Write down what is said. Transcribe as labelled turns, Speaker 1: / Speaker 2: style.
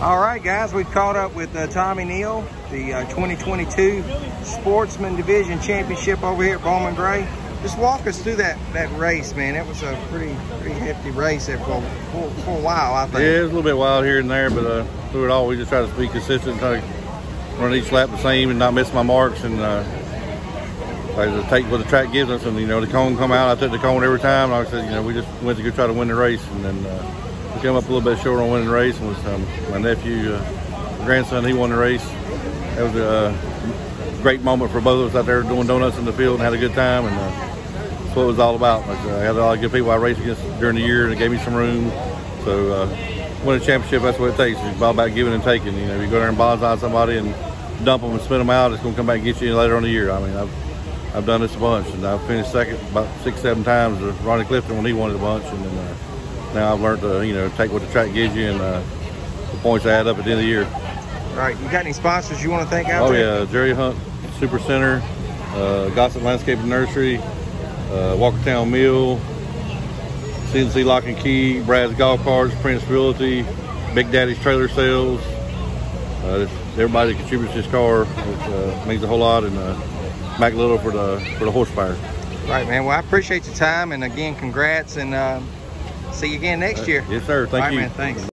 Speaker 1: All right, guys, we've caught up with uh, Tommy Neal, the uh, 2022 Sportsman Division Championship over here at Bowman Gray. Just walk us through that that race, man. It was a pretty pretty hefty race there for, for, for a while, I think.
Speaker 2: Yeah, it was a little bit wild here and there, but uh, through it all, we just try to be consistent, try to run each lap the same and not miss my marks and uh, take what the track gives us. And, you know, the cone come out, I took the cone every time. Like I said, you know, we just went to go try to win the race. And then uh, we came up a little bit short on winning the race. Was um, my nephew, uh, grandson, he won the race. That was a great moment for both of us out there doing donuts in the field and had a good time. And uh, that's what it was all about. Like, uh, I had a lot of good people I raced against during the year and it gave me some room. So uh, win a championship, that's what it takes. It's all about giving and taking. You know, you go there and bonsai somebody and dump them and spin them out, it's going to come back and get you later on the year. I mean, I've, I've done this a bunch, and I've finished second about six, seven times with Ronnie Clifton when he won it a bunch, and then uh, now I've learned to, you know, take what the track gives you and uh, the points add up at the end of the year.
Speaker 1: All right, you got any sponsors you want to thank out
Speaker 2: oh,
Speaker 1: there?
Speaker 2: yeah, Jerry Hunt Super Center, uh, Gossett Landscape and Nursery, uh, Walkertown Mill, CNC Lock and Key, Brad's Golf Carts, Prince Realty, Big Daddy's Trailer Sales. Uh, everybody that contributes to this car it, uh, means a whole lot, and uh, Mac Little for the for the horsepower.
Speaker 1: Right, man. Well, I appreciate your time, and again, congrats, and uh, see you again next year.
Speaker 2: Yes, sir. Thank
Speaker 1: right,
Speaker 2: you.
Speaker 1: man. Thanks.